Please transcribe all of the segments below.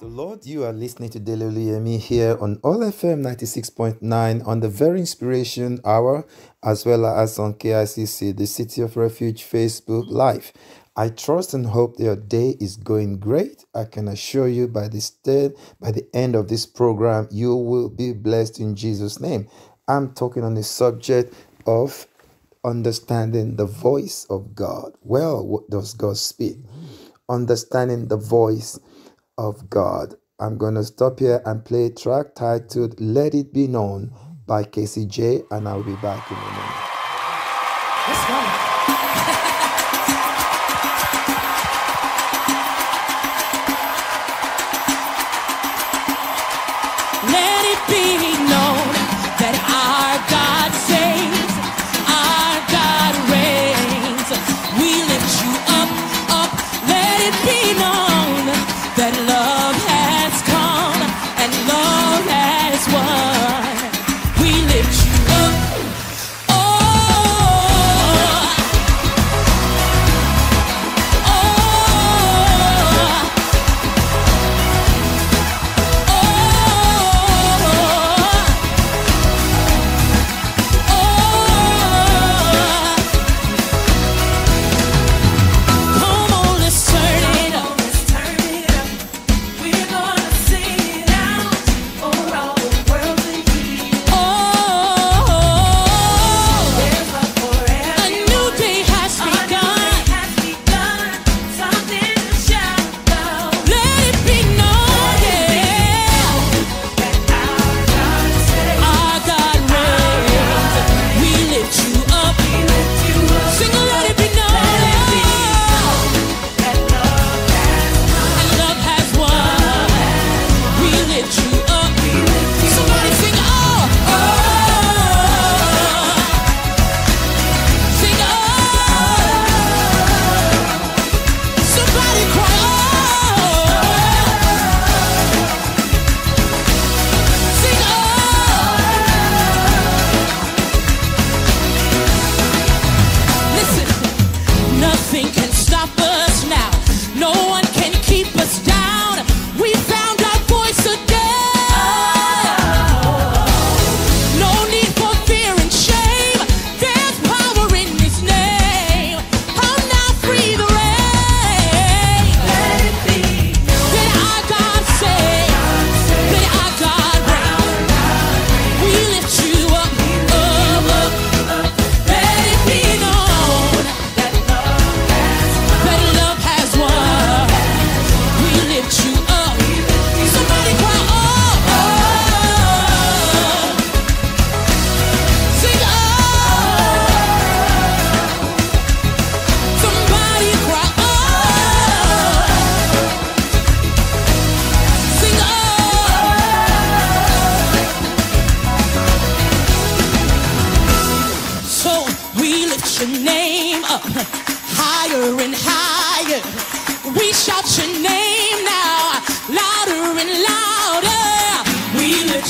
the Lord. You are listening to Dele Oluyemi here on All FM 96.9 on the Very Inspiration Hour, as well as on KICC, the City of Refuge Facebook Live. I trust and hope your day is going great. I can assure you by this day, by the end of this program, you will be blessed in Jesus' name. I'm talking on the subject of understanding the voice of God. Well, what does God speak? Understanding the voice of God. I'm going to stop here and play a track titled Let It Be Known by Casey J, and I'll be back in a minute.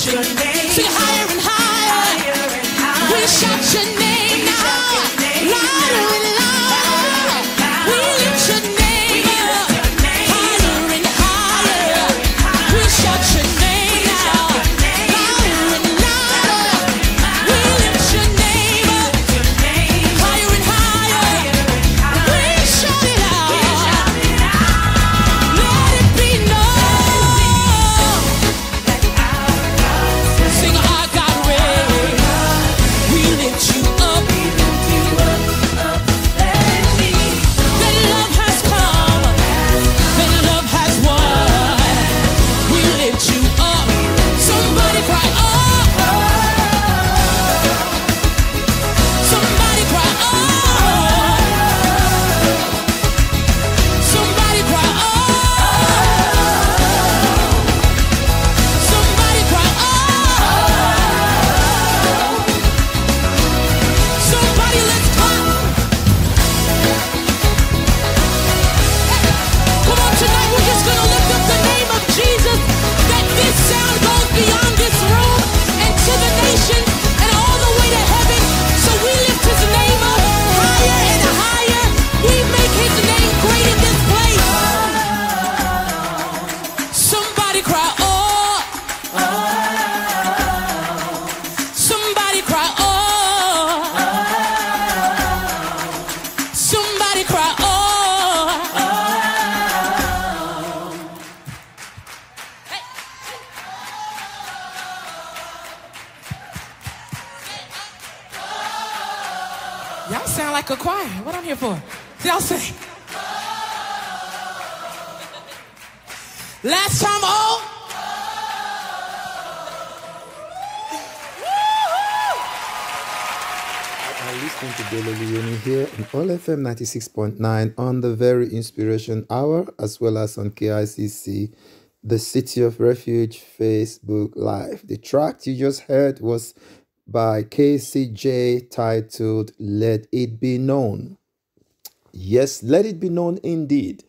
Lift Y'all sound like a choir. What I'm here for? Y'all sing. Last time, oh. are listening to Dele Oluyemi here on All FM 96.9 on the Very Inspiration Hour, as well as on KICC, the City of Refuge Facebook Live. The track you just heard was by Casey J titled Let It Be Known. Yes, let it be known indeed.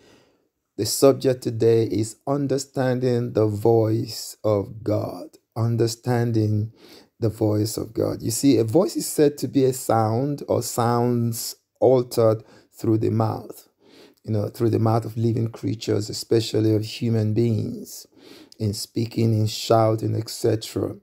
The subject today is understanding the voice of God. Understanding the voice of God. You see, a voice is said to be a sound or sounds altered through the mouth, you know, through the mouth of living creatures, especially of human beings, in speaking, in shouting, etc.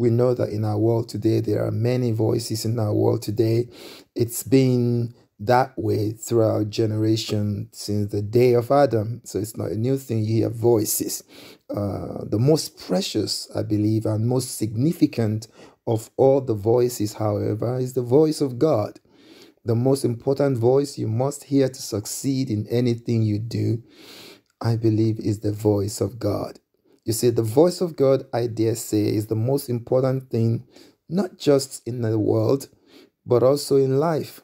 We know that in our world today, there are many voices in our world today. It's been that way throughout generation since the day of Adam. So it's not a new thing. You hear voices. Uh, the most precious, I believe, and most significant of all the voices, however, is the voice of God. The most important voice you must hear to succeed in anything you do, I believe, is the voice of God. You see, the voice of God, I dare say, is the most important thing, not just in the world, but also in life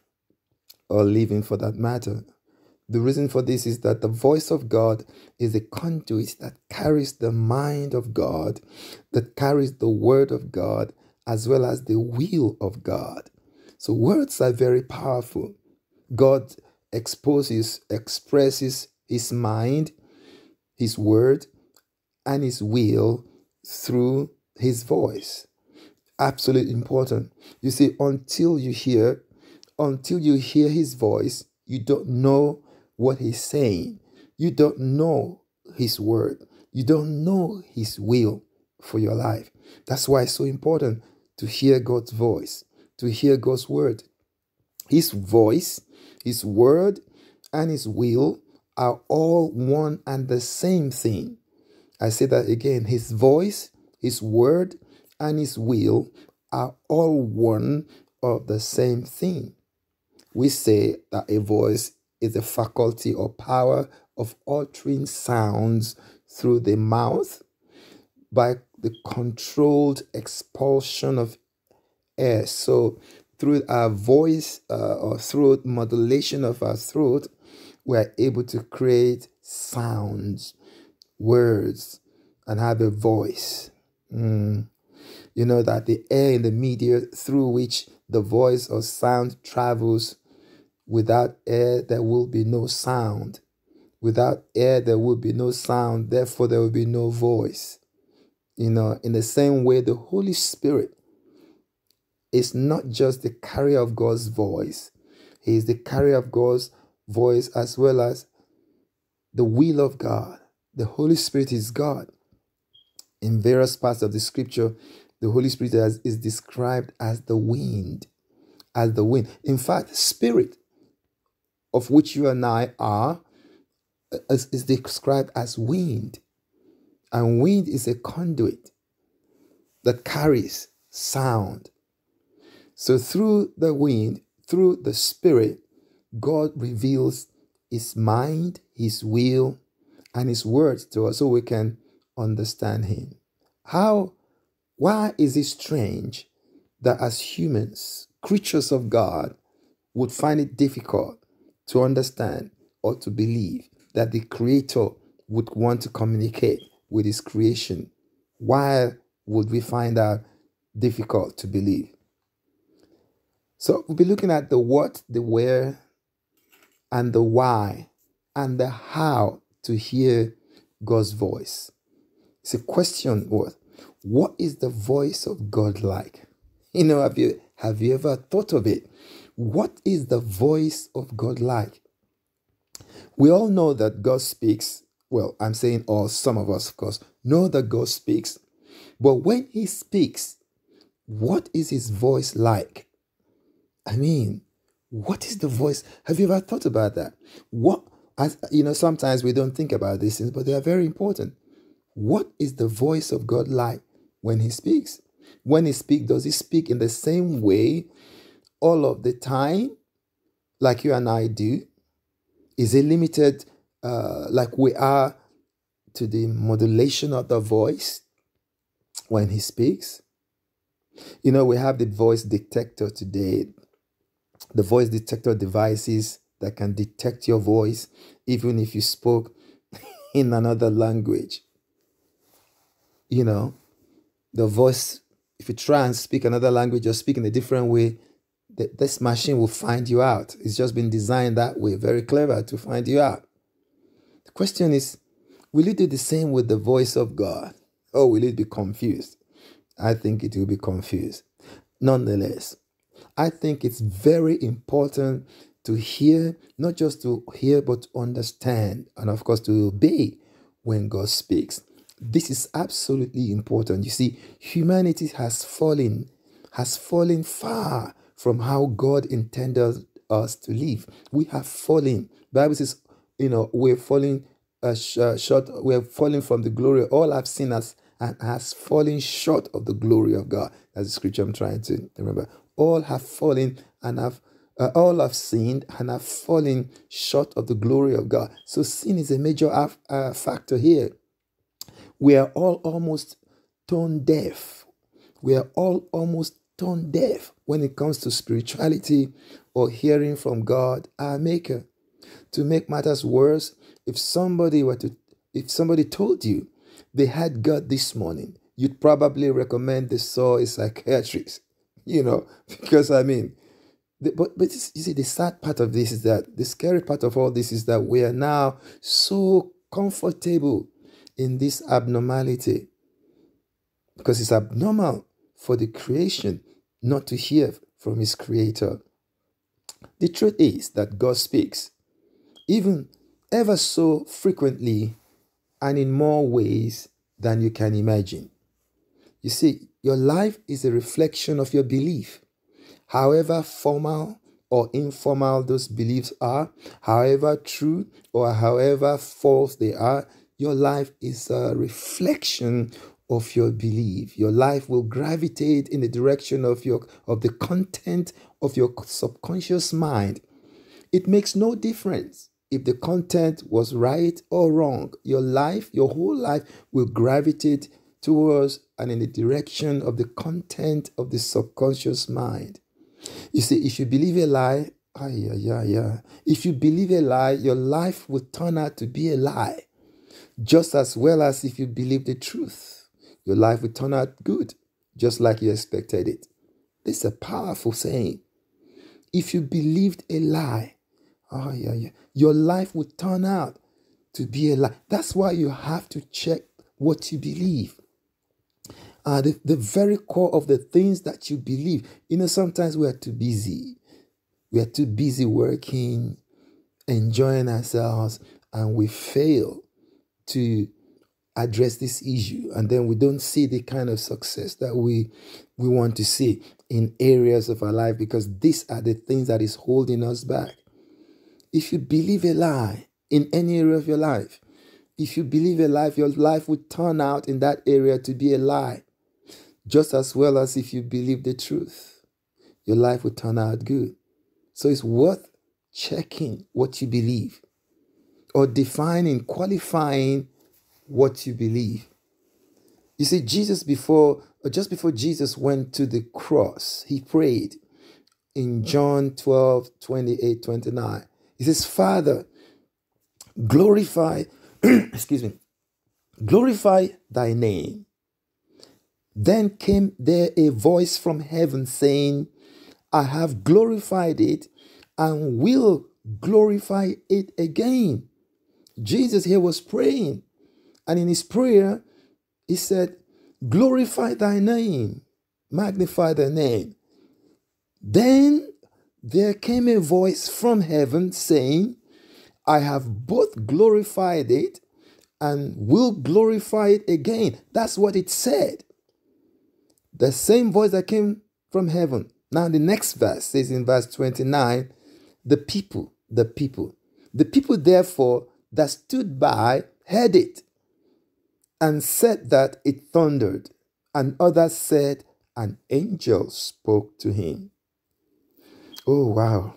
or living for that matter. The reason for this is that the voice of God is a conduit that carries the mind of God, that carries the word of God, as well as the will of God. So, words are very powerful. God exposes, expresses his mind, his word, and his will through his voice. Absolutely important. You see, until you hear, until you hear his voice, you don't know what he's saying. You don't know his word. You don't know his will for your life. That's why it's so important to hear God's voice, to hear God's word. His voice, his word, and his will are all one and the same thing. I say that again. His voice, his word, and his will are all one of the same thing. We say that a voice is a faculty or power of altering sounds through the mouth by the controlled expulsion of air. So, through our voice uh, or through modulation of our throat, we are able to create sounds, words, and have a voice. Mm. You know that the air in the media through which the voice or sound travels, without air, there will be no sound. Without air, there will be no sound. Therefore, there will be no voice. You know, in the same way, the Holy Spirit is not just the carrier of God's voice, He is the carrier of God's voice as well as the will of God. The Holy Spirit is God. In various parts of the scripture, the Holy Spirit is, is described as the wind. As the wind. In fact, spirit, of which you and I are, is, is described as wind. And wind is a conduit that carries sound. So through the wind, through the spirit, God reveals his mind, his will, and his words to us so we can understand him. How why is it strange that as humans, creatures of God, would find it difficult to understand or to believe that the creator would want to communicate with his creation? Why would we find that difficult to believe? So we'll be looking at the what, the where, and the why, and the how to hear God's voice. It's a question worth. What is the voice of God like? You know, have you have you ever thought of it? What is the voice of God like? We all know that God speaks. Well, I'm saying all, some of us, of course, know that God speaks. But when He speaks, what is His voice like? I mean, what is the voice? Have you ever thought about that? What, as you know, sometimes we don't think about these things, but they are very important. What is the voice of God like when He speaks? When He speaks, does He speak in the same way all of the time, like you and I do? Is it limited, uh, like we are, to the modulation of the voice when He speaks? You know, we have the voice detector today the voice detector devices that can detect your voice even if you spoke in another language. You know, the voice, if you try and speak another language or speak in a different way, th- this machine will find you out. It's just been designed that way, very clever to find you out. The question is, will it do the same with the voice of God? Or will it be confused? I think it will be confused. Nonetheless, I think it's very important to hear, not just to hear, but to understand, and of course to obey when God speaks. This is absolutely important. You see, humanity has fallen, has fallen far from how God intended us to live. We have fallen. Bible says, you know, we're falling uh, uh, short. We're falling from the glory. All I've seen us and has fallen short of the glory of God. That's the scripture I'm trying to remember. All have fallen and have uh, all have sinned and have fallen short of the glory of God. So sin is a major af- uh, factor here. We are all almost tone deaf. We are all almost tone deaf when it comes to spirituality or hearing from God, our Maker. To make matters worse, if somebody were to, if somebody told you they had God this morning, you'd probably recommend they saw a psychiatrist. You know, because I mean, the, but but you see, the sad part of this is that the scary part of all this is that we are now so comfortable in this abnormality because it's abnormal for the creation not to hear from his creator. The truth is that God speaks, even ever so frequently and in more ways than you can imagine. You see, your life is a reflection of your belief. However formal or informal those beliefs are, however true or however false they are, your life is a reflection of your belief. Your life will gravitate in the direction of your of the content of your subconscious mind. It makes no difference if the content was right or wrong. Your life, your whole life will gravitate towards and in the direction of the content of the subconscious mind. You see, if you believe a lie, ah, yeah, yeah, yeah. If you believe a lie, your life will turn out to be a lie, just as well as if you believe the truth. Your life will turn out good, just like you expected it. This is a powerful saying. If you believed a lie, oh yeah, yeah, your life will turn out to be a lie. That's why you have to check what you believe. Are the, the very core of the things that you believe. You know, sometimes we are too busy. We are too busy working, enjoying ourselves, and we fail to address this issue and then we don't see the kind of success that we we want to see in areas of our life because these are the things that is holding us back if you believe a lie in any area of your life if you believe a lie your life would turn out in that area to be a lie just as well as if you believe the truth your life will turn out good so it's worth checking what you believe or defining qualifying what you believe. You see, Jesus before, just before Jesus went to the cross, he prayed in John 12, 28, 29. He says, Father, glorify, excuse me, glorify thy name. Then came there a voice from heaven saying, I have glorified it and will glorify it again. Jesus here was praying and in his prayer, he said, Glorify thy name, magnify thy name. Then there came a voice from heaven saying, I have both glorified it and will glorify it again. That's what it said. The same voice that came from heaven. Now, the next verse says in verse 29 the people, the people, the people therefore that stood by heard it and said that it thundered, and others said an angel spoke to him. Oh wow.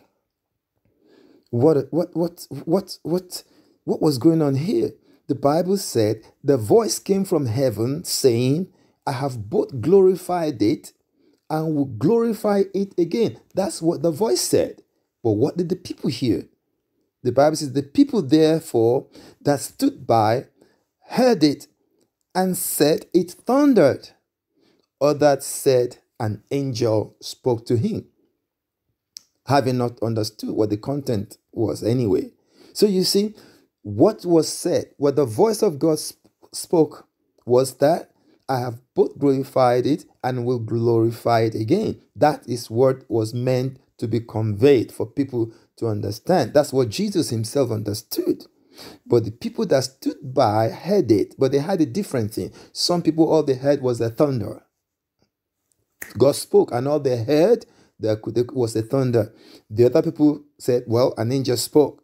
What what what what what what was going on here? The Bible said the voice came from heaven saying, I have both glorified it and will glorify it again. That's what the voice said. But what did the people hear? The Bible says, The people therefore that stood by heard it and said it thundered. Others said an angel spoke to him, having not understood what the content was anyway. So you see, what was said, what the voice of God sp- spoke, was that I have both glorified it and will glorify it again. That is what was meant to be conveyed for people to understand. That's what Jesus himself understood. But the people that stood by heard it, but they had a different thing. Some people, all they heard was the thunder. God spoke, and all they heard there was the thunder. The other people said, Well, an angel spoke.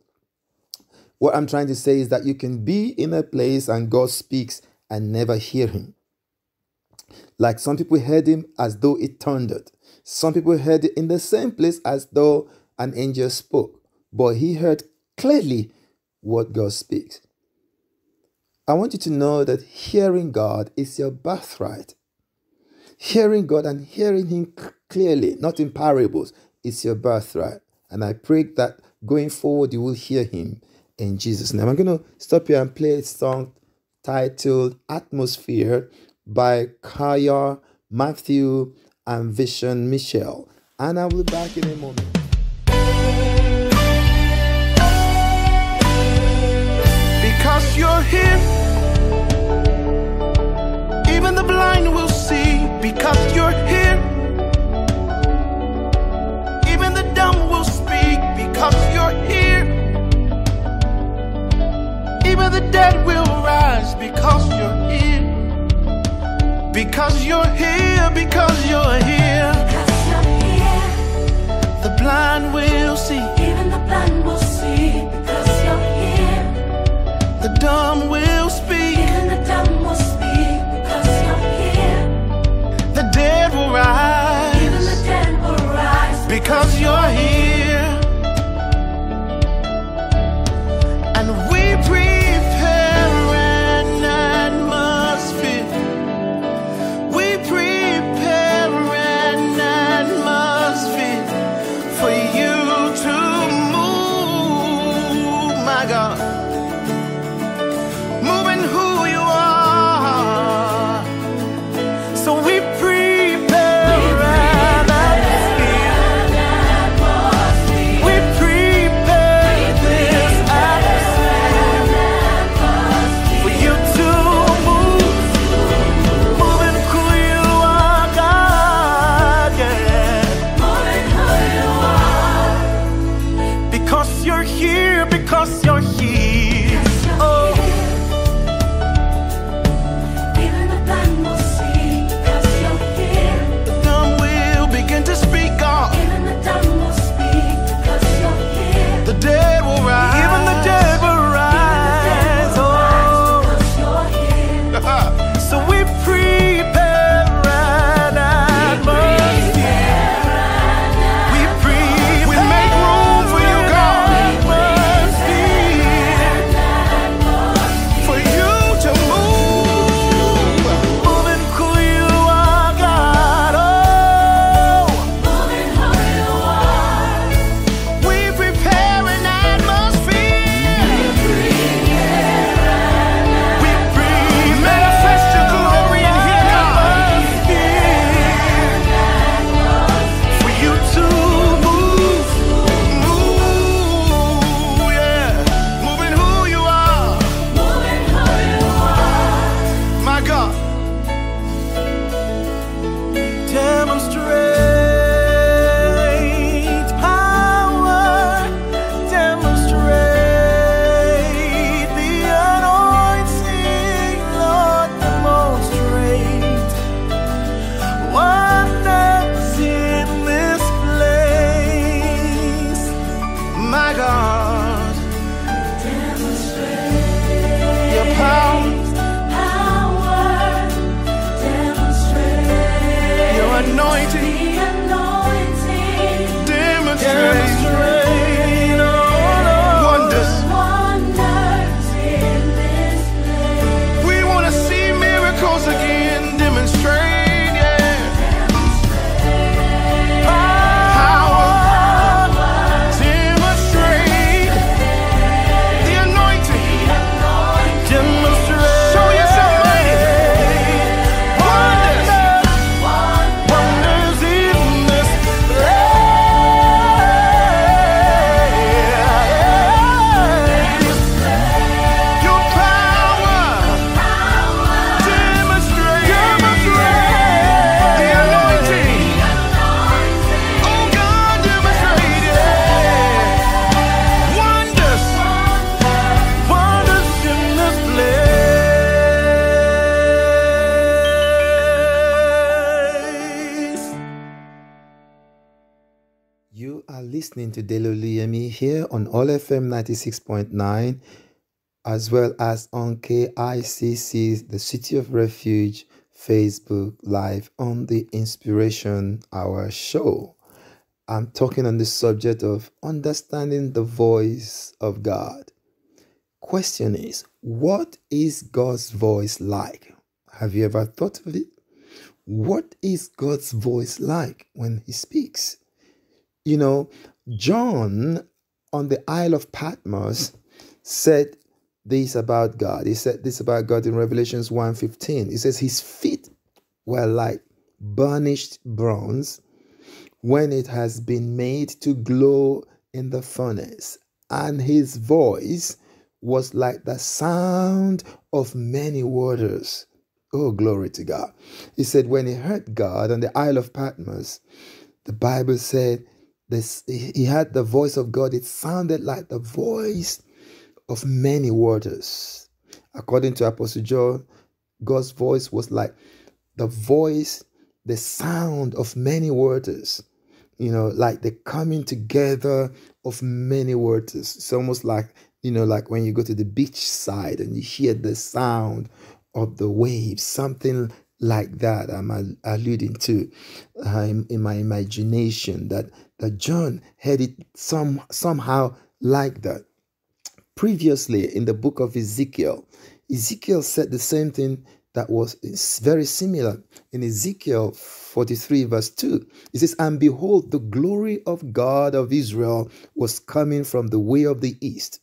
What I'm trying to say is that you can be in a place and God speaks and never hear him. Like some people heard him as though it thundered. Some people heard it in the same place as though an angel spoke. But he heard clearly what God speaks. I want you to know that hearing God is your birthright. Hearing God and hearing Him clearly, not in parables, is your birthright. And I pray that going forward you will hear Him in Jesus' name. I'm going to stop here and play a song titled Atmosphere by Kaya, Matthew, and Vision Michelle. And I will be back in a moment. because you're here. Even the blind will see because you're here. Even the dumb will speak because you're here. Even the dead will rise because you're here. Because you're here, because listening to Dele Oluyemi here on All FM 96.9 as well as on KICC, the City of Refuge, Facebook Live on the Inspiration Hour show. I'm talking on the subject of understanding the voice of God. Question is, what is God's voice like? Have you ever thought of it? What is God's voice like when He speaks? You know, John on the Isle of Patmos said this about God. He said this about God in Revelations 1:15. He says his feet were like burnished bronze when it has been made to glow in the furnace, and his voice was like the sound of many waters. Oh, glory to God. He said, when he heard God on the Isle of Patmos, the Bible said this he had the voice of God. It sounded like the voice of many waters. According to Apostle John, God's voice was like the voice, the sound of many waters. You know, like the coming together of many waters. It's almost like, you know, like when you go to the beach side and you hear the sound of the waves, something like that I'm alluding to uh, in, in, my imagination that, that John had it some somehow like that. Previously in the book of Ezekiel, Ezekiel said the same thing that was very similar in Ezekiel 43 verse 2. It says, And behold, the glory of God of Israel was coming from the way of the east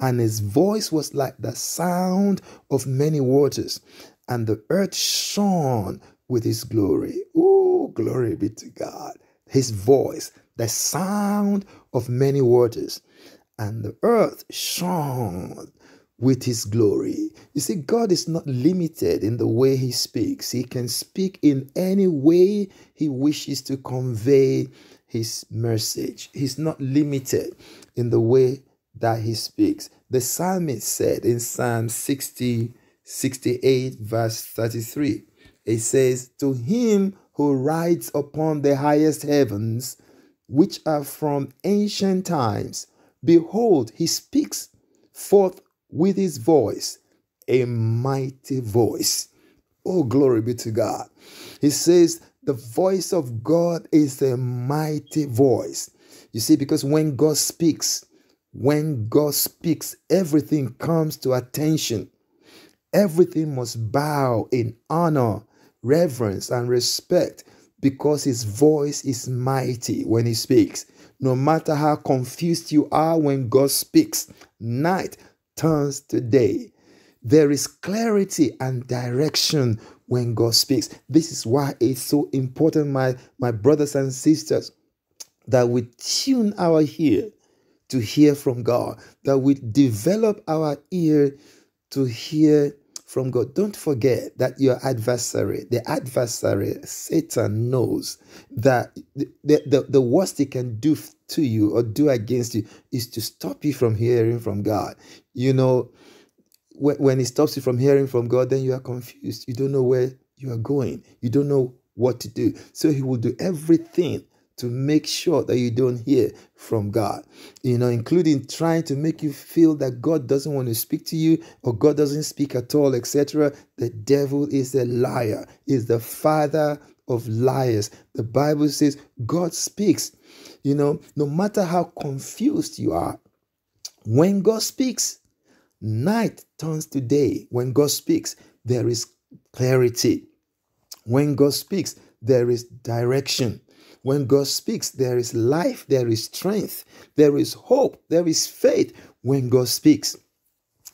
and his voice was like the sound of many waters, and the earth shone with his glory. Oh, glory be to God. His voice, the sound of many waters, and the earth shone with his glory. You see, God is not limited in the way he speaks. He can speak in any way he wishes to convey his message. He's not limited in the way that he speaks. The psalmist said in Psalm 60, 68, verse 33, it says, To him who rides upon the highest heavens, which are from ancient times, behold, he speaks forth with his voice, a mighty voice. Oh, glory be to God. He says, The voice of God is a mighty voice. You see, because when God speaks, when God speaks, everything comes to attention. Everything must bow in honor, reverence, and respect because his voice is mighty when he speaks. No matter how confused you are when God speaks, night turns to day. There is clarity and direction when God speaks. This is why it's so important, my, my brothers and sisters, that we tune our ear to hear from God, that we develop our ear to hear from God. Don't forget that your adversary, the adversary, Satan, knows that the, the, the worst he can do to you or do against you is to stop you from hearing from God. You know, when, when he stops you from hearing from God, then you are confused. You don't know where you are going, you don't know what to do. So he will do everything to make sure that you don't hear from God, you know, including trying to make you feel that God doesn't want to speak to you or God doesn't speak at all, etc. The devil is a liar, is the father of liars. The Bible says God speaks, you know, no matter how confused you are, when God speaks, night turns to day. When God speaks, there is clarity. When God speaks, there is direction. When God speaks, there is life, there is strength, there is hope, there is faith when God speaks.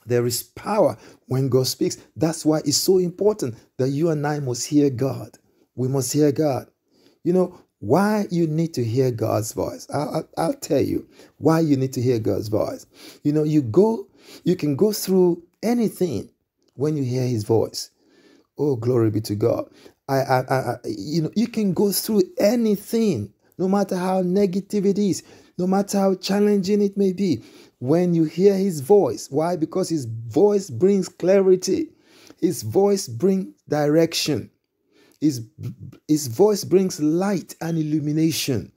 There is power when God speaks. That's why it's so important that you and I must hear God. We must hear God. You know, why you need to hear God's voice. I'll, I'll, tell you why you need to hear God's voice. You know, you go, you can go through anything when you hear His voice. Oh, glory be to God. I, I, I, you know, you can go through anything, no matter how negative it is, no matter how challenging it may be. When you hear His voice, why? Because His voice brings clarity. His voice brings direction. His, his voice brings light and illumination.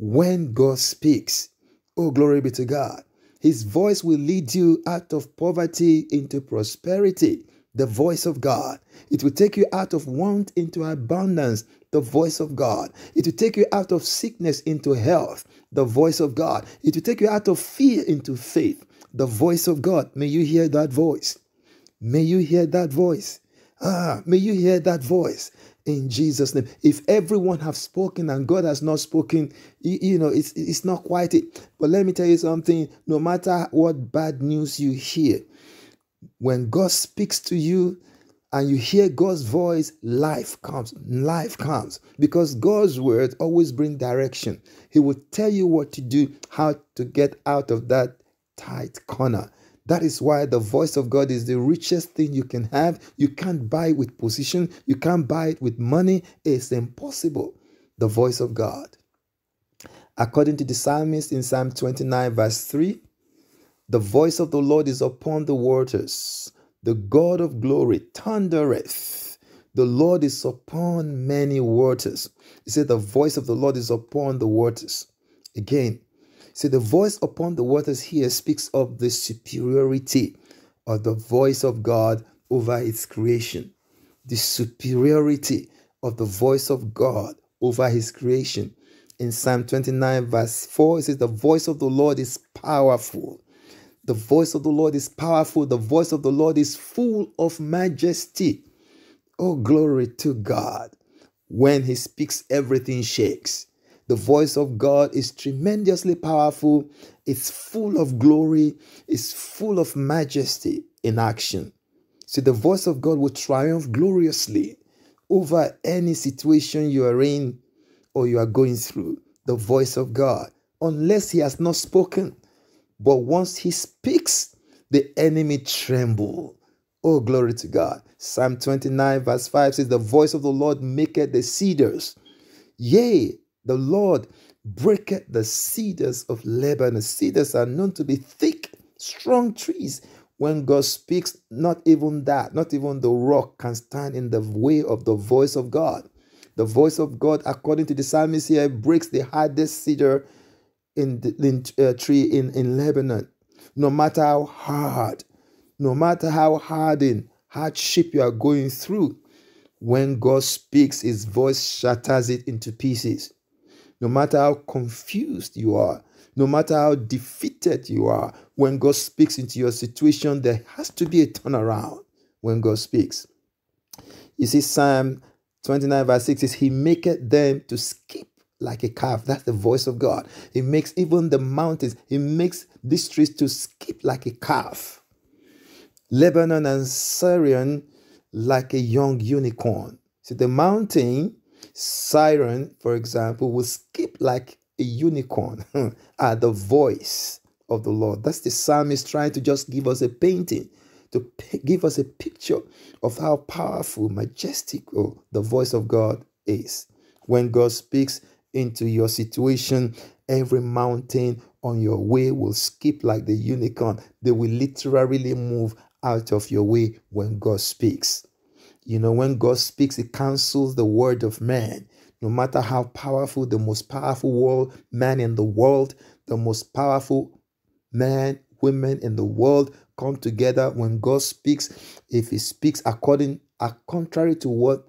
when God speaks. Oh, glory be to God. His voice will lead you out of poverty into prosperity. The voice of God. It will take you out of want into abundance. The voice of God. It will take you out of sickness into health. The voice of God. It will take you out of fear into faith. The voice of God. May you hear that voice. May you hear that voice. Ah, may you hear that voice in Jesus' name. If everyone have spoken and God has not spoken, you, you, know, it's, it's not quite it. But let me tell you something no matter what bad news you hear, when God speaks to you and you hear God's voice, life comes. Life comes because God's word always bring direction. He will tell you what to do, how to get out of that tight corner. That is why the voice of God is the richest thing you can have. You can't buy it with position, you can't buy it with money. It's impossible. The voice of God. According to the psalmist in Psalm 29, verse 3, the voice of the Lord is upon the waters. The God of glory thundereth. The Lord is upon many waters. He said, The voice of the Lord is upon the waters. Again, See, the voice upon the waters here speaks of the superiority of the voice of God over its creation. The superiority of the voice of God over his creation. In Psalm 29, verse 4, it says, The voice of the Lord is powerful. The voice of the Lord is powerful. The voice of the Lord is full of majesty. Oh, glory to God. When he speaks, everything shakes. The voice of God is tremendously powerful. It's full of glory. It's full of majesty in action. See, the voice of God will triumph gloriously over any situation you are in or you are going through. The voice of God, unless He has not spoken. But once He speaks, the enemy tremble. Oh, glory to God. Psalm 29, verse 5 says, The voice of the Lord maketh the cedars. Yea, the Lord breaketh the cedars of Lebanon. Cedars are known to be thick, strong trees. When God speaks, not even that, not even the rock can stand in the way of the voice of God. The voice of God, according to the psalmist here, breaks the hardest cedar in the in, uh, tree in, in Lebanon. No matter how hard, no matter how hardened hardship you are going through, when God speaks, his voice shatters it into pieces no matter how confused you are, no matter how defeated you are, when God speaks into your situation, there has to be a turnaround when God speaks. You see, Psalm 29, verse 6 says, He maketh them to skip like a calf. That's the voice of God. He makes even the mountains, He makes these trees to skip like a calf. Lebanon and Sirion like a young unicorn. See, the mountain Sirion, for example, will skip like a unicorn at the voice of the Lord. That's the psalmist trying to just give us a painting, to give us a picture of how powerful, majestic oh, the voice of God is. When God speaks into your situation, every mountain on your way will skip like the unicorn. They will literally move out of your way when God speaks. You know, when God speaks, it cancels the word of man. No matter how powerful the most powerful world man in the world, the most powerful man, women in the world come together when God speaks. If He speaks according, uh, contrary to what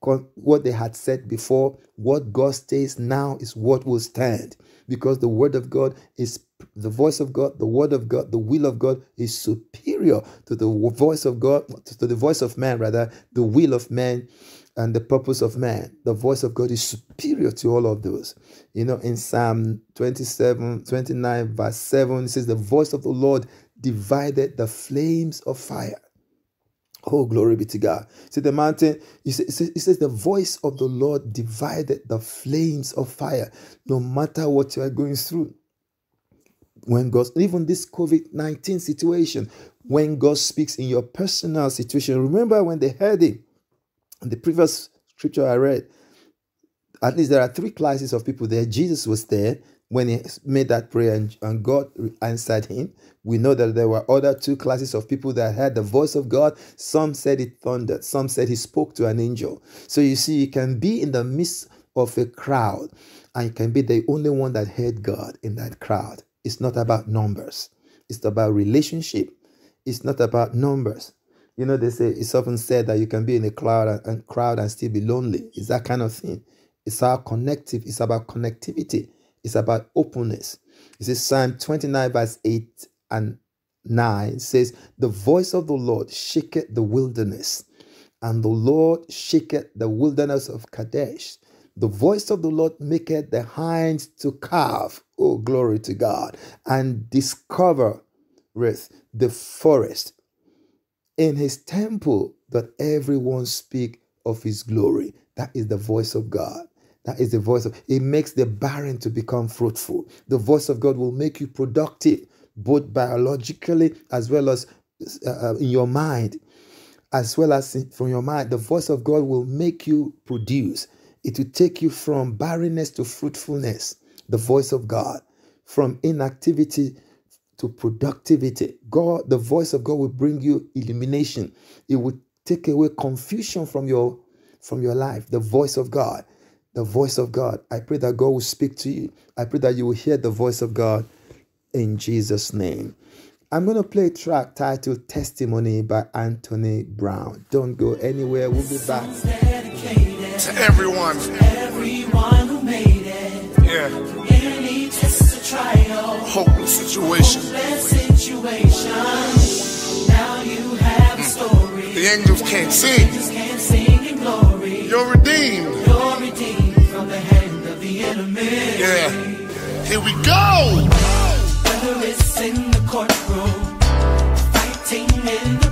what they had said before, what God says now is what will stand because the word of God is the voice of God, the word of God, the will of God is superior to the voice of God, to the voice of man, rather, the will of man and the purpose of man. The voice of God is superior to all of those. You know, in Psalm 27, 29, verse 7, it says, The voice of the Lord divided the flames of fire. Oh, glory be to God. See, the mountain, it says, it says, the voice of the Lord divided the flames of fire, no matter what you are going through when God, even this COVID 19 situation, when God speaks in your personal situation, remember when they heard it in the previous scripture I read, at least there are three classes of people there. Jesus was there when he made that prayer and, and God answered him. We know that there were other two classes of people that heard the voice of God. Some said it thundered, some said he spoke to an angel. So you see, you can be in the midst of a crowd and you can be the only one that heard God in that crowd. It's not about numbers, it's about relationship. It's not about numbers. You know, they say it's often said that you can be in a crowd and, and crowd and still be lonely. It's that kind of thing. It's about connective, it's about connectivity, it's about openness. This is Psalm 29, verse 8 and 9 says, The voice of the Lord shaketh the wilderness, and the Lord shaketh the wilderness of Kadesh. The voice of the Lord maketh the hinds to calve. Oh, glory to God. And discovereth the forest. In his temple that everyone speak of his glory. That is the voice of God. That is the voice of it makes the barren to become fruitful. The voice of God will make you productive, both biologically as well as uh, in your mind, as well as from your mind. The voice of God will make you produce. It will take you from barrenness to fruitfulness. The voice of God, from inactivity to productivity. God, the voice of God will bring you illumination. It will take away confusion from your from your life. The voice of God. The voice of God. I pray that God will speak to you. I pray that you will hear the voice of God in Jesus' name. I'm going to play a track titled Testimony by Anthony Brown. Don't go anywhere. We'll be back. to everyone. Everyone who made it, Yeah, any test or trial, hopeless situation. that situation. Now you have a hmm. story. The angels can't sing. Just can't sing in glory. You're redeemed. You're redeemed Yeah. Here we go. Whether it's in the courtroom, fighting in the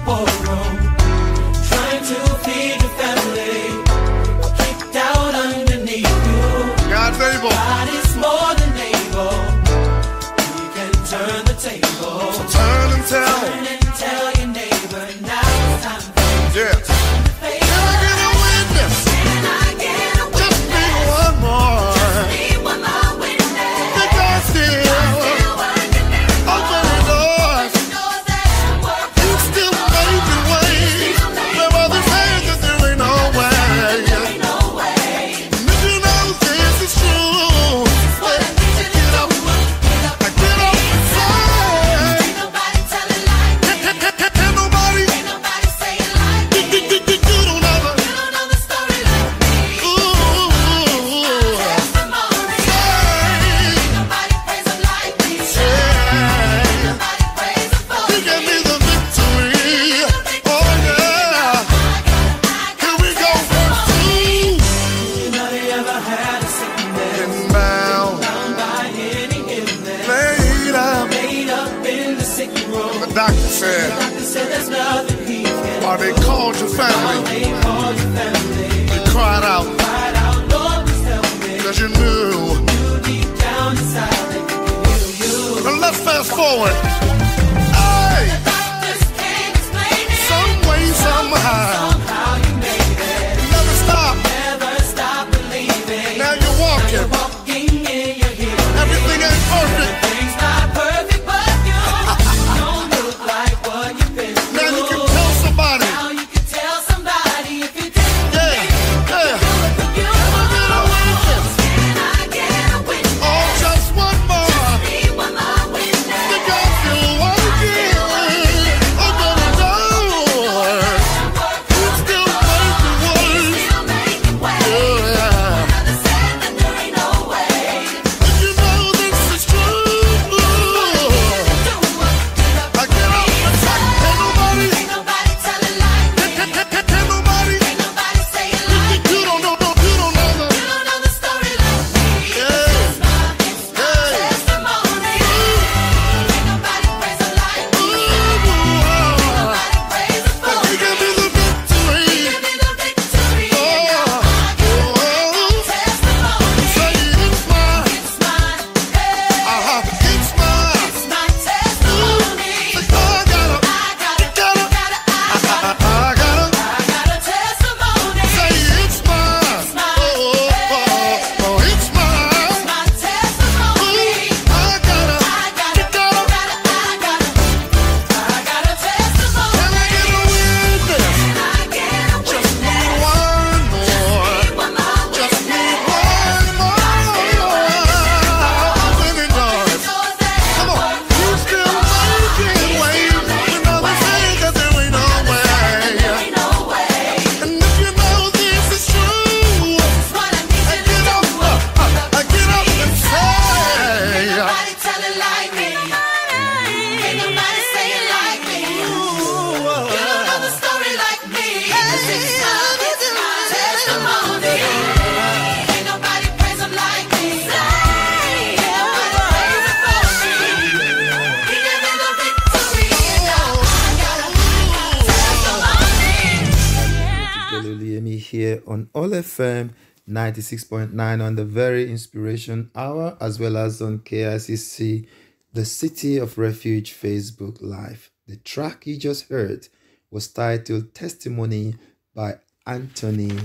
here on All FM 96.9 on the very inspiration hour as well as on KICC, the City of Refuge Facebook Live. The track you just heard was titled Testimony by Anthony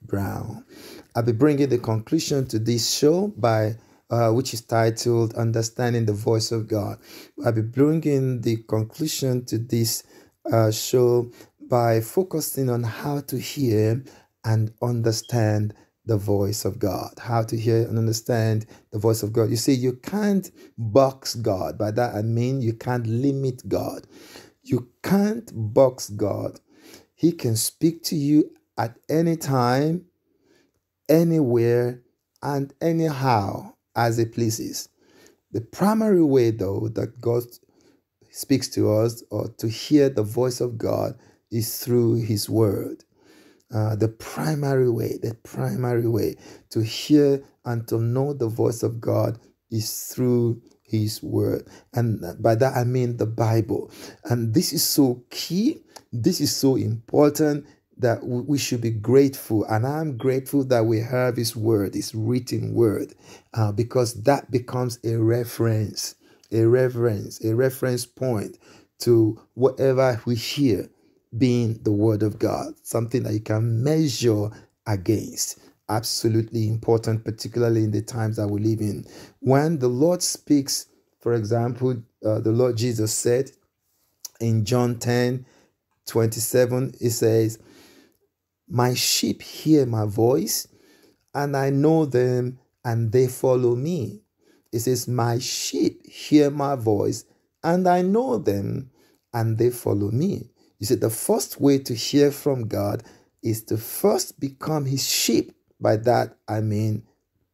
Brown. I'll be bringing the conclusion to this show by uh, which is titled Understanding the Voice of God. I'll be bringing the conclusion to this uh, show by focusing on how to hear and understand the voice of God. How to hear and understand the voice of God. You see, you can't box God. By that I mean you can't limit God. You can't box God. He can speak to you at any time, anywhere, and anyhow as He pleases. The primary way, though, that God speaks to us or to hear the voice of God is through His Word. Uh, the primary way, the primary way to hear and to know the voice of God is through His Word. And by that I mean the Bible. And this is so key, this is so important that we should be grateful. And I'm grateful that we have His Word, His written Word, uh, because that becomes a reference, a reference, a reference point to whatever we hear being the Word of God, something that you can measure against. Absolutely important, particularly in the times that we live in. When the Lord speaks, for example, uh, the Lord Jesus said in John 10 27, He says, My sheep hear my voice, and I know them, and they follow me. It says, My sheep hear my voice, and I know them, and they follow me. You see, the first way to hear from God is to first become his sheep. By that I mean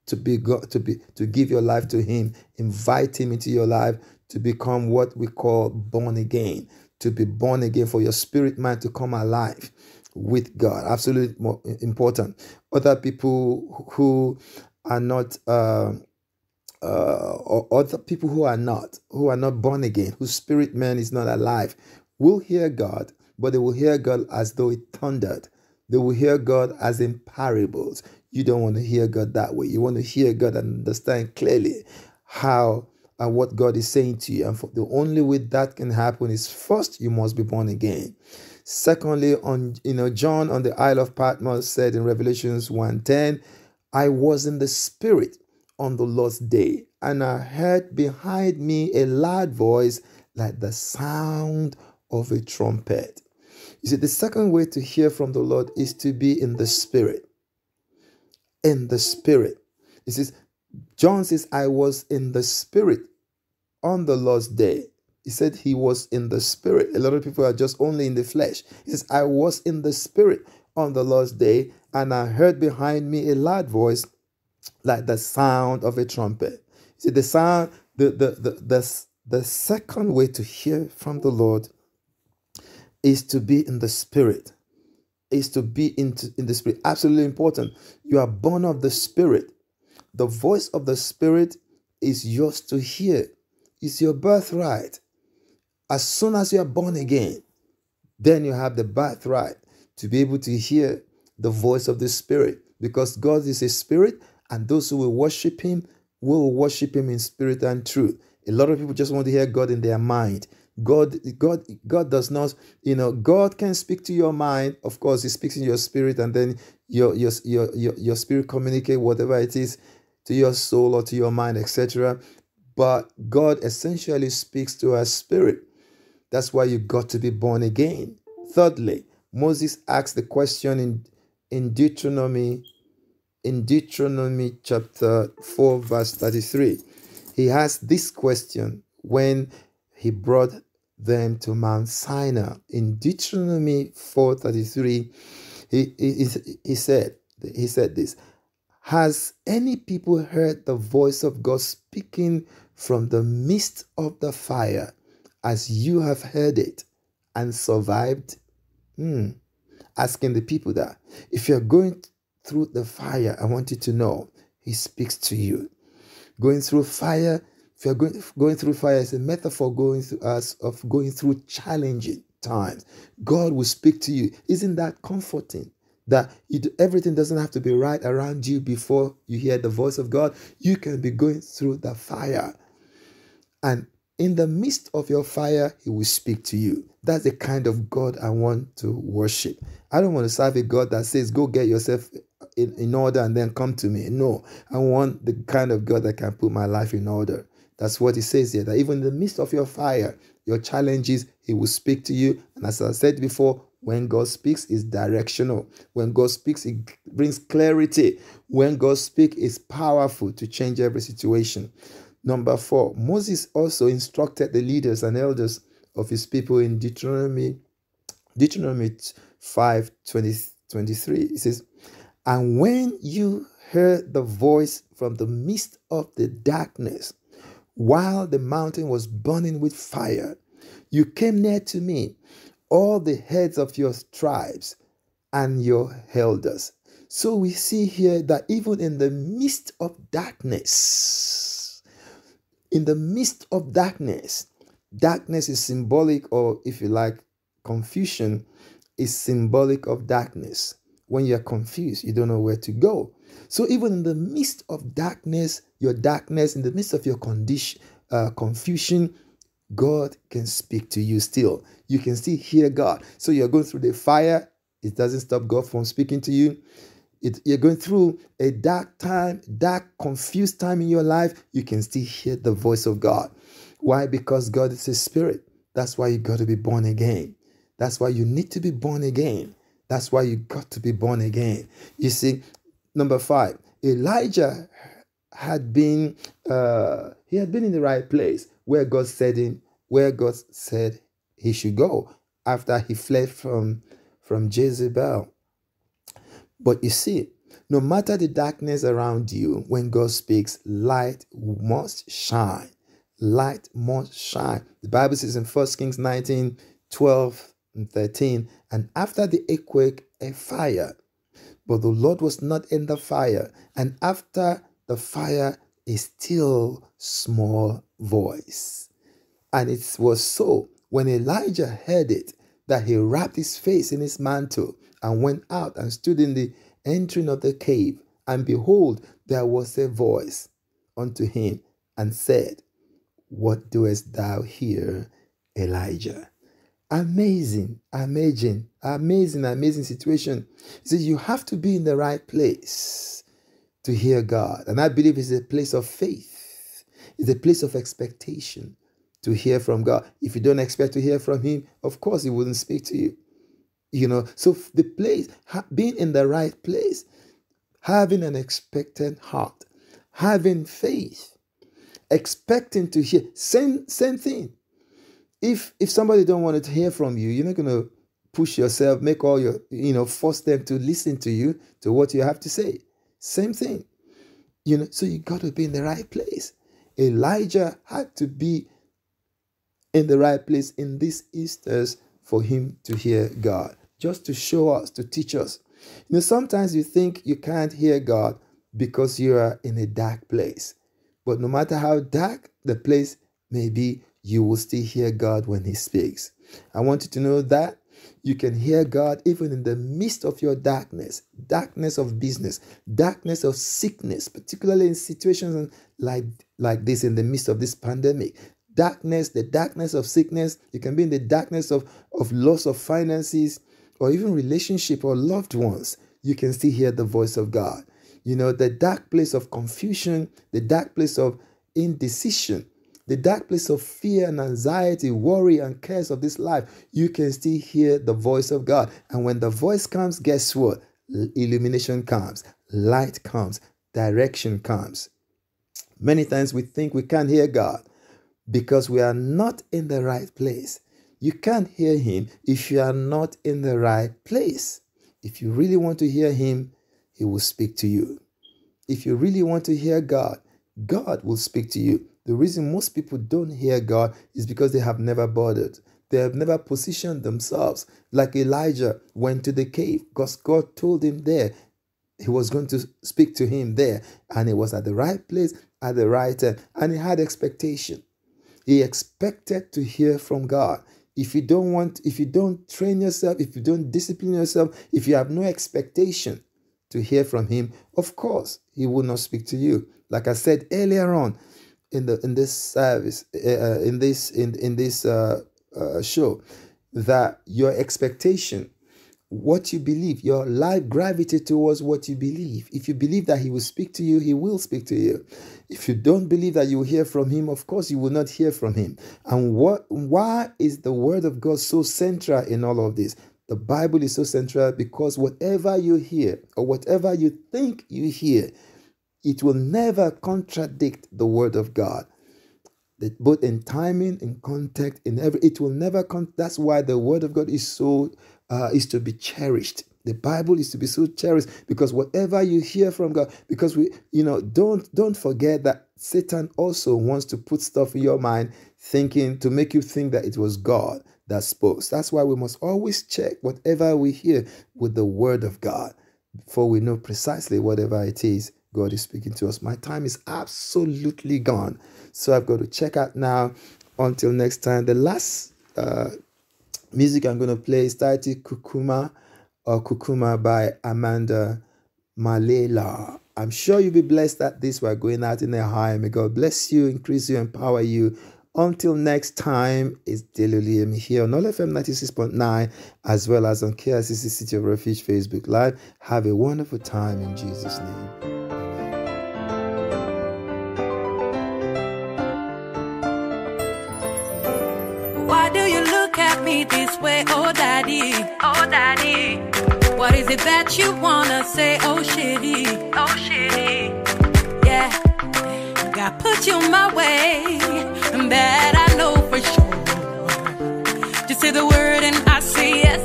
to be to be to give your life to him, invite him into your life to become what we call born again, to be born again for your spirit man to come alive with God. Absolutely important. Other people who are not uh, uh, or other people who are not, who are not born again, whose spirit man is not alive, will hear God, but they will hear God as though it thundered. They will hear God as in parables. You don't want to hear God that way. You want to hear God and understand clearly how and what God is saying to you. And for the only way that can happen is first you must be born again. Secondly, on you know, John on the Isle of Patmos said in Revelations 1:10, I was in the spirit on the Lord's day, and I heard behind me a loud voice like the sound of a trumpet. You see, the second way to hear from the Lord is to be in the spirit. In the spirit. He says, John says, I was in the spirit on the Lord's day. He said he was in the spirit. A lot of people are just only in the flesh. He says, I was in the spirit on the Lord's day, and I heard behind me a loud voice like the sound of a trumpet. See, the sound, the the the the, the second way to hear from the Lord is to be in the spirit. Is to be into in the spirit. Absolutely important. You are born of the spirit. The voice of the spirit is yours to hear. It's your birthright. As soon as you are born again, then you have the birthright to be able to hear the voice of the Spirit because God is a spirit, and those who will worship Him will worship Him in spirit and truth. A lot of people just want to hear God in their mind. God, God, God does not, you know, God can speak to your mind. Of course, He speaks in your spirit, and then your your your your, your spirit communicate whatever it is to your soul or to your mind, etc. But God essentially speaks to our spirit. That's why you got to be born again. Thirdly, Moses asked the question in, in Deuteronomy, in Deuteronomy chapter 4, verse 33. He asked this question when he brought them to Mount Sinai. In Deuteronomy 4:33, he, he, he said, he said this. Has any people heard the voice of God speaking from the midst of the fire as you have heard it and survived? Hmm. Asking the people that if you're going through the fire, I want you to know He speaks to you. Going through fire, if you're going, going through fire, is a metaphor going through us of going through challenging times. God will speak to you. Isn't that comforting? that everything doesn't have to be right around you before you hear the voice of God. You can be going through the fire. And in the midst of your fire, He will speak to you. That's the kind of God I want to worship. I don't want to serve a God that says, Go get yourself in, in order and then come to me. No, I want the kind of God that can put my life in order. That's what He says here that even in the midst of your fire, your challenges, He will speak to you. And as I said before, when God speaks, is directional. When God speaks, it brings clarity. When God speaks, it's powerful to change every situation. Number four, Moses also instructed the leaders and elders of his people in Deuteronomy, Deuteronomy 5 20, 23. It says, And when you heard the voice from the midst of the darkness, while the mountain was burning with fire, you came near to me, all the heads of your tribes and your elders. So we see here that even in the midst of darkness, in the midst of darkness, darkness is symbolic, or if you like, confusion is symbolic of darkness. When you're confused, you don't know where to go. So even in the midst of darkness, your darkness, in the midst of your condition, uh, confusion, God can speak to you still. You can still hear God. So you're going through the fire. It doesn't stop God from speaking to you. It, you're going through a dark time, dark, confused time in your life. You can still hear the voice of God. Why? Because God is a spirit. That's why you got to be born again. That's why you need to be born again. That's why you got to be born again. You see, number five, Elijah had been uh, he had been in the right place where God said him where God said he should go after he fled from from Jezebel. But you see, no matter the darkness around you, when God speaks, light must shine. Light must shine. The Bible says in 1 Kings 19 12 and 13, and after the earthquake, a fire. But the Lord was not in the fire, and after the fire, a still small voice. And it was so when Elijah heard it that he wrapped his face in his mantle and went out and stood in the entering of the cave. And behold, there was a voice unto him and said, What doest thou here, Elijah? Amazing, amazing, amazing, amazing situation. He says, You have to be in the right place to hear God. And I believe it's a place of faith, it's a place of expectation to hear from God. If you don't expect to hear from Him, of course, He wouldn't speak to you. You know, so the place, being in the right place, having an expectant heart, having faith, expecting to hear, same, same thing. If if somebody don't want to hear from you, you're not gonna push yourself, make all your, you know, force them to listen to you, to what you have to say. Same thing. You know, so you got to be in the right place. Elijah had to be in the right place in these Easters for him to hear God, just to show us, to teach us. You know, sometimes you think you can't hear God because you are in a dark place. But no matter how dark the place may be, you will still hear God when He speaks. I want you to know that you can hear God even in the midst of your darkness, darkness of business, darkness of sickness, particularly in situations like, like this in the midst of this pandemic. Darkness, the darkness of sickness, you can be in the darkness of, of loss of finances or even relationship or loved ones. You can still hear the voice of God. You know, the dark place of confusion, the dark place of indecision, the dark place of fear and anxiety, worry and cares of this life, you can still hear the voice of God. And when the voice comes, guess what? Illumination comes, light comes, direction comes. Many times we think we can't hear God because we are not in the right place. You can't hear Him if you are not in the right place. If you really want to hear Him, He will speak to you. If you really want to hear God, God will speak to you. The reason most people don't hear God is because they have never bothered. They have never positioned themselves. Like Elijah went to the cave because God told him there he was going to speak to him there. And he was at the right place at the right time. And he had expectation. He expected to hear from God. if you don't want, if you don't train yourself, if you don't discipline yourself, if you have no expectation to hear from him, of course, he will not speak to you. Like I said earlier on in the in this service, uh, in this in in this uh, uh, show, that your expectation what you believe. Your life gravitates towards what you believe. If you believe that He will speak to you, He will speak to you. If you don't believe that you will hear from Him, of course you will not hear from Him. And what? Why is the Word of God so central in all of this? The Bible is so central because whatever you hear or whatever you think you hear, it will never contradict the Word of God that both in timing, in context, in every, it will never come. That's why the word of God is so uh, is to be cherished. The Bible is to be so cherished because whatever you hear from God, because we, you know, don't don't forget that Satan also wants to put stuff in your mind, thinking to make you think that it was God that spoke. That's why we must always check whatever we hear with the Word of God, before we know precisely whatever it is God is speaking to us. My time is absolutely gone, so I've got to check out now. Until next time, the last. Uh, music I'm going to play is titled Kukuma or Kukuma by Amanda Malela. I'm sure you'll be blessed at this. We're going out in a high. May God bless you, increase you, empower you. Until next time, it's Dele Oluyemi here on All FM 96.9 as well as on KICC City of Refuge Facebook Live. Have a wonderful time in Jesus' name. Why do you look at me this way, oh daddy? Oh daddy. What is it that you wanna say, oh shitty? Oh shitty. Put you my way, and that I know for sure. Just say the word and I say yes.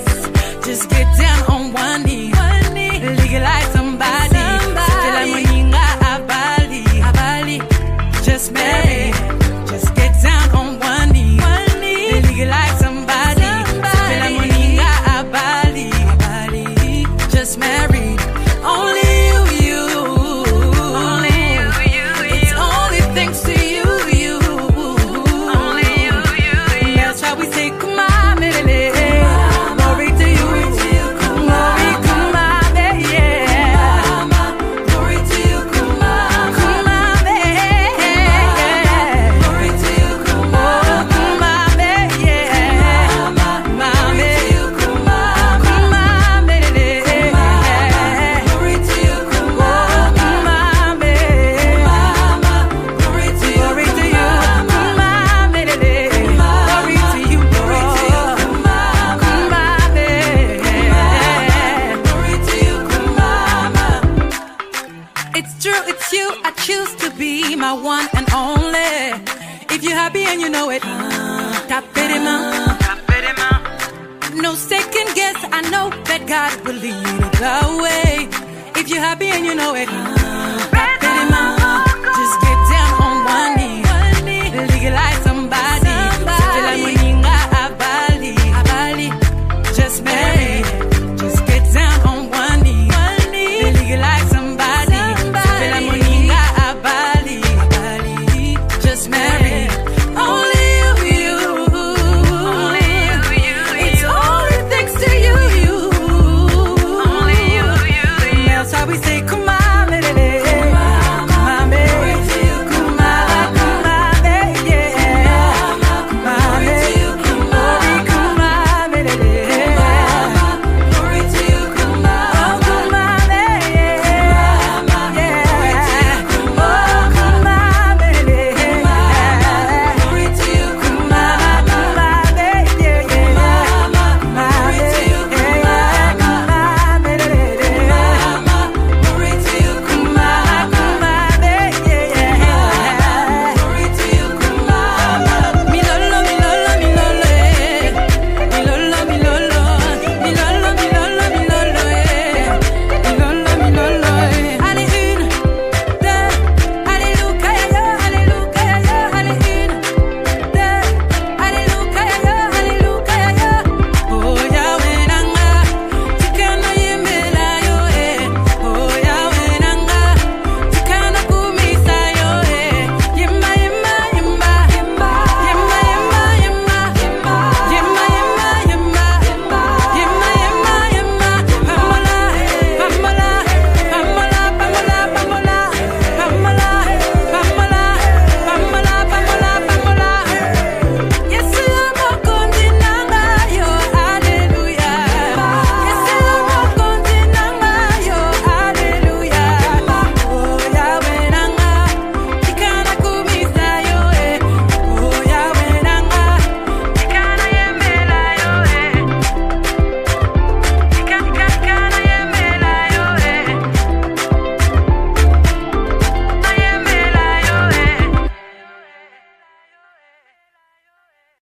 Just get down on one knee.